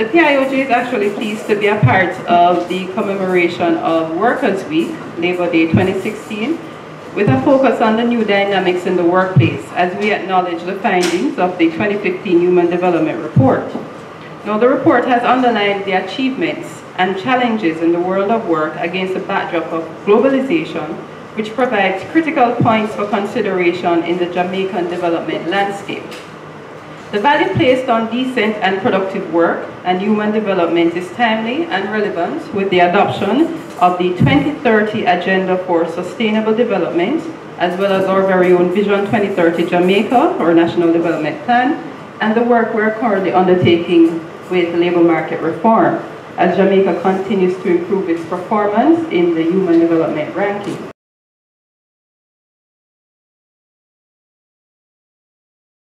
The PIOJ is actually pleased to be a part of the commemoration of Workers' Week, Labor Day 2016, with a focus on the new dynamics in the workplace as we acknowledge the findings of the 2015 Human Development Report. Now, the report has underlined the achievements and challenges in the world of work against the backdrop of globalization, which provides critical points for consideration in the Jamaican development landscape. The value placed on decent and productive work and human development is timely and relevant with the adoption of the 2030 Agenda for Sustainable Development, as well as our very own Vision 2030 Jamaica, our National Development Plan, and the work we're currently undertaking with labour market reform, as Jamaica continues to improve its performance in the Human Development Ranking.